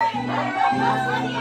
ありがとうござ。